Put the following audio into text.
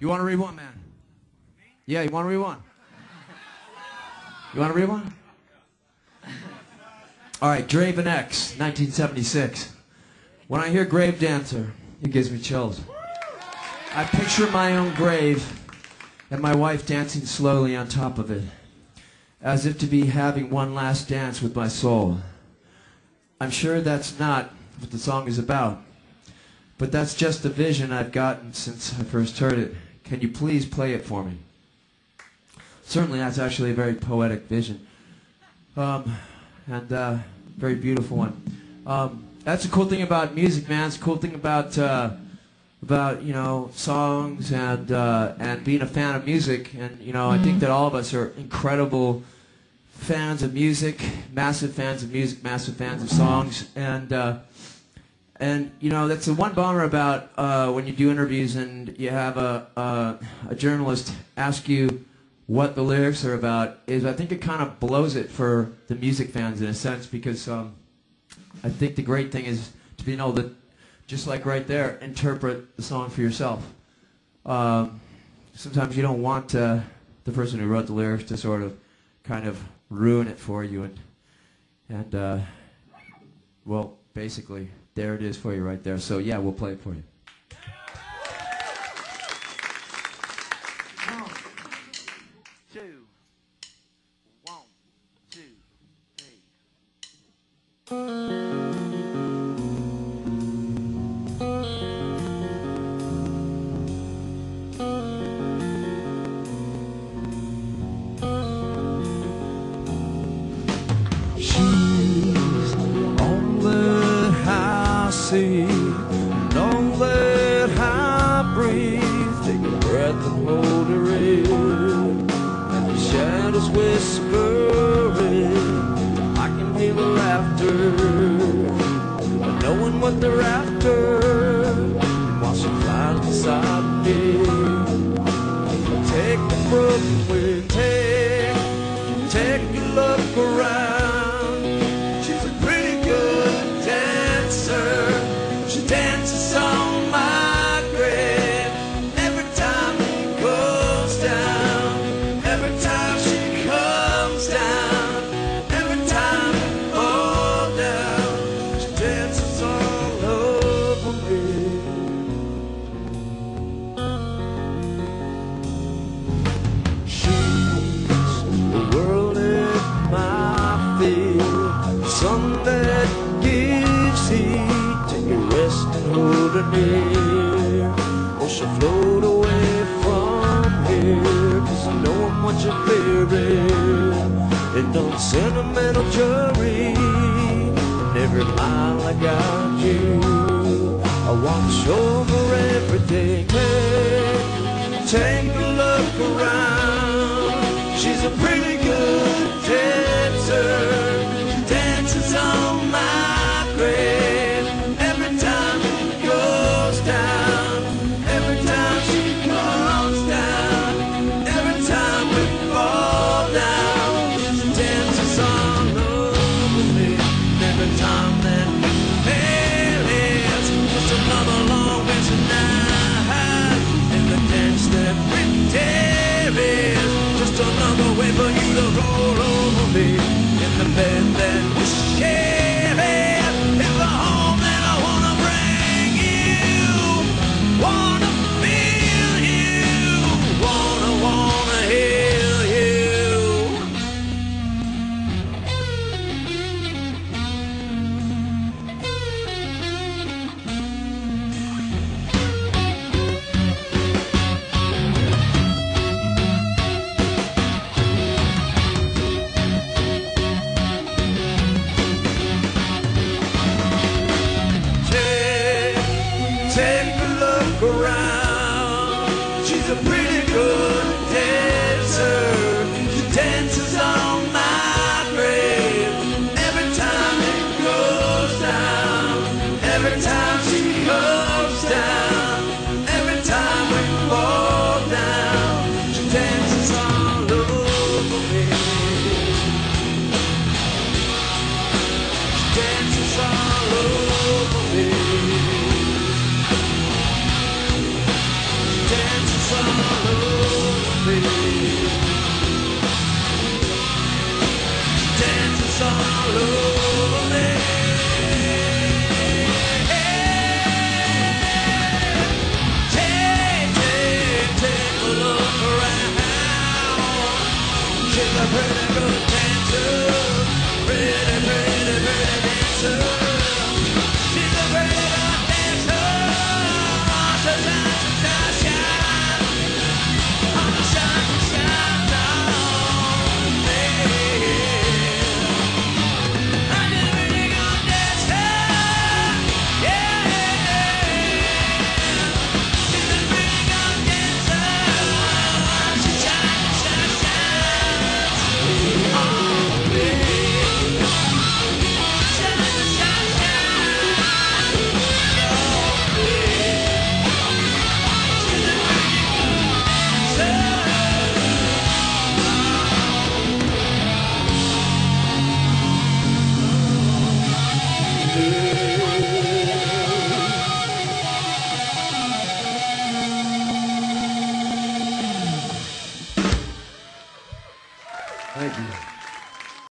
You want to read one, man? Yeah, you want to read one? You want to read one? All right, Draven X, 1976. When I hear Gravedancer, it gives me chills. I picture my own grave and my wife dancing slowly on top of it, as if to be having one last dance with my soul. I'm sure that's not what the song is about, but that's just the vision I've gotten since I first heard it. Can you please play it for me? Certainly, that's actually a very poetic vision. Um, and uh, very beautiful one. Um, that's a cool thing about music, man. It's a cool thing about uh, about you know songs and uh, and being a fan of music. And you know, I think that all of us are incredible fans of music, massive fans of music, massive fans of songs, and uh, and you know that's the one bummer about uh, when you do interviews and you have a, a a journalist ask you what the lyrics are about is I think it kind of blows it for the music fans in a sense because um, I think the great thing is to be able to just like right there interpret the song for yourself. Um, sometimes you don't want uh, the person who wrote the lyrics to sort of kind of ruin it for you and and uh, well basically there it is for you right there. So yeah, we'll play it for you. Sea, and on that high breeze. Take a breath and hold her in, and the shadows whispering. I can hear the laughter, but knowing what they're after. While she flies beside me, take the broken wing, take, near. Or she'll float away from here. Cause I know I'm what you're fearing. And on sentimental jury. Every mile I got you. I watch over everything. Take a look around. She's a pretty over